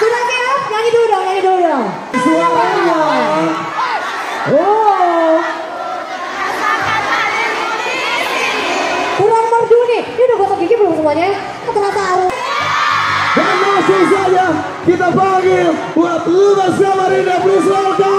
Sudah siap? Nyanyi dulu dong, nyanyi dulu dong. Suaranya. Wow. Kurang merdu nih. Ini udah gosok gigi belum semuanya? Ternyata. Dan masih saja kita panggil buat Lumas Samarinda Prislalka.